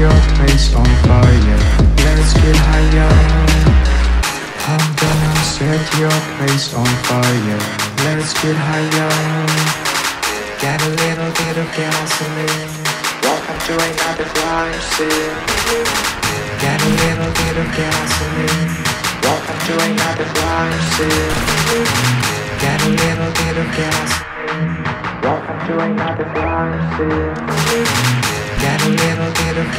your place on fire. Let's get higher. I'm gonna set your place on fire. Let's get higher. Get a little bit of gas in me Welcome to another flying scene Get a little bit of gas in me Welcome to another flying scene Get a little bit of gas Welcome to another flying scene Get a little bit of